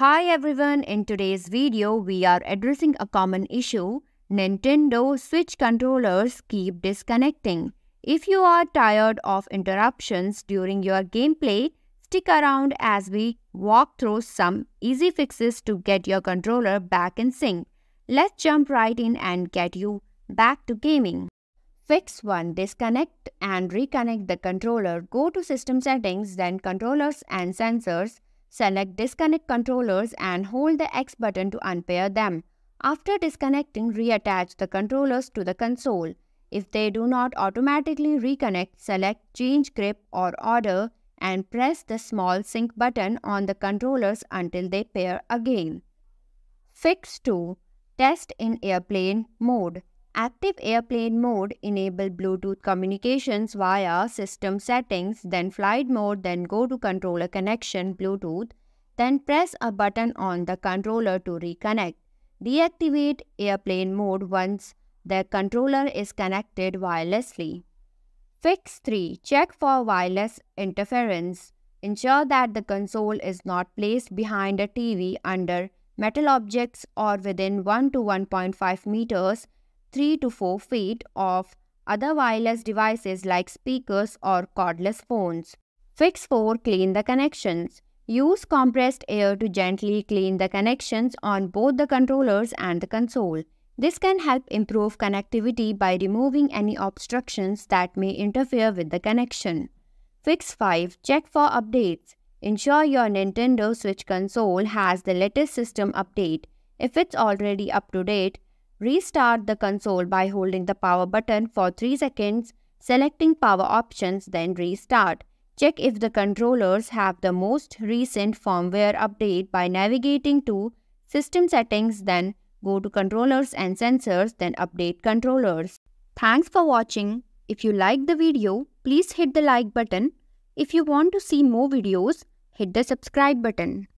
Hi everyone, in today's video we are addressing a common issue. Nintendo Switch controllers keep disconnecting. If you are tired of interruptions during your gameplay, stick around as we walk through some easy fixes to get your controller back in sync. Let's jump right in and get you back to gaming. Fix 1. Disconnect and reconnect the controller. Go to System Settings, then Controllers and Sensors. Select Disconnect Controllers and hold the X button to unpair them. After disconnecting, reattach the controllers to the console. If they do not automatically reconnect, select Change Grip or Order and press the small sync button on the controllers until they pair again. Fix 2. Test in airplane mode. Active airplane mode enable Bluetooth communications via system settings, then flight mode, then go to controller connection Bluetooth, then press a button on the controller to reconnect. Deactivate airplane mode once the controller is connected wirelessly. Fix 3. Check for wireless interference. Ensure that the console is not placed behind a TV, under metal objects or within 1 to 1.5 meters 3 to 4 feet of other wireless devices like speakers or cordless phones. Fix 4. Clean the connections. Use compressed air to gently clean the connections on both the controllers and the console. This can help improve connectivity by removing any obstructions that may interfere with the connection. Fix 5. Check for updates. Ensure your Nintendo Switch console has the latest system update. If it's already up to date, Restart the console by holding the power button for 3 seconds, selecting power options, then restart. Check if the controllers have the most recent firmware update by navigating to System Settings, then go to Controllers and Sensors, then Update Controllers. Thanks for watching. If you like the video, please hit the like button. If you want to see more videos, hit the subscribe button.